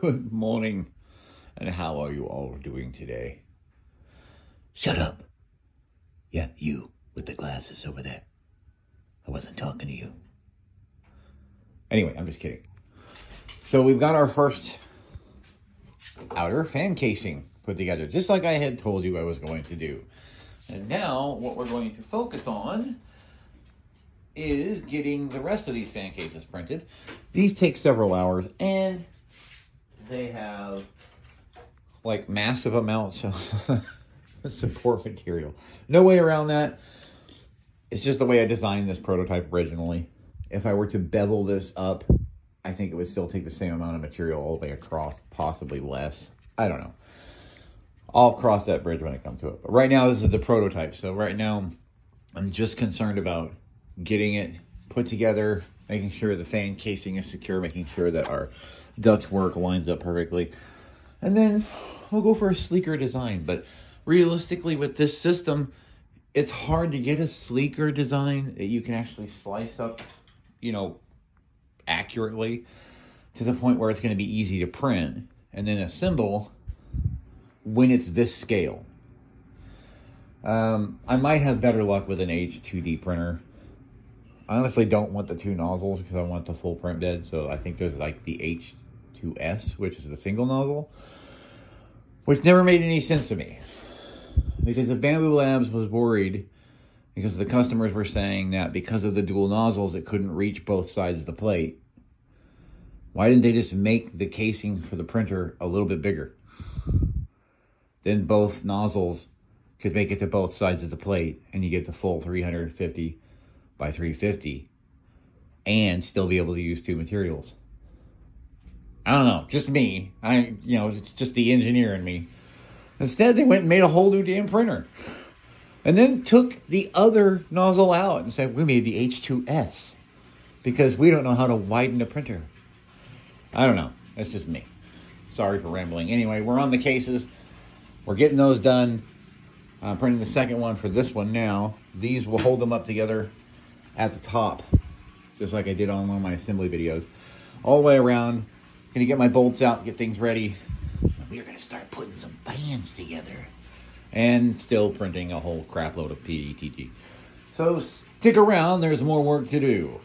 Good morning. And how are you all doing today? Shut up. Yeah, you with the glasses over there. I wasn't talking to you. Anyway, I'm just kidding. So we've got our first outer fan casing put together, just like I had told you I was going to do. And now what we're going to focus on is getting the rest of these fan cases printed. These take several hours and they have like massive amounts of support material. No way around that. It's just the way I designed this prototype originally. If I were to bevel this up, I think it would still take the same amount of material all the way across, possibly less. I don't know. I'll cross that bridge when I come to it. But right now, this is the prototype. So right now, I'm just concerned about getting it put together, making sure the fan casing is secure, making sure that our duct work lines up perfectly. And then we'll go for a sleeker design. But realistically, with this system, it's hard to get a sleeker design that you can actually slice up, you know, accurately to the point where it's going to be easy to print and then assemble when it's this scale. Um, I might have better luck with an H2D printer. I honestly don't want the two nozzles because I want the full print bed. So I think there's like the H2S, which is the single nozzle, which never made any sense to me. Because the Bambu Labs was worried because the customers were saying that because of the dual nozzles, it couldn't reach both sides of the plate. Why didn't they just make the casing for the printer a little bit bigger? Then both nozzles could make it to both sides of the plate and you get the full 350 by 350 and still be able to use two materials. I don't know, just me. I, you know, it's just the engineer in me. Instead, they went and made a whole new damn printer. And then took the other nozzle out and said, we made the H2S because we don't know how to widen the printer. I don't know. That's just me. Sorry for rambling. Anyway, we're on the cases. We're getting those done. I'm printing the second one for this one now. These will hold them up together at the top, just like I did on one of my assembly videos. All the way around. Gonna get my bolts out, get things ready. We're gonna start putting some fans together. And still printing a whole crap load of PETG. So stick around, there's more work to do.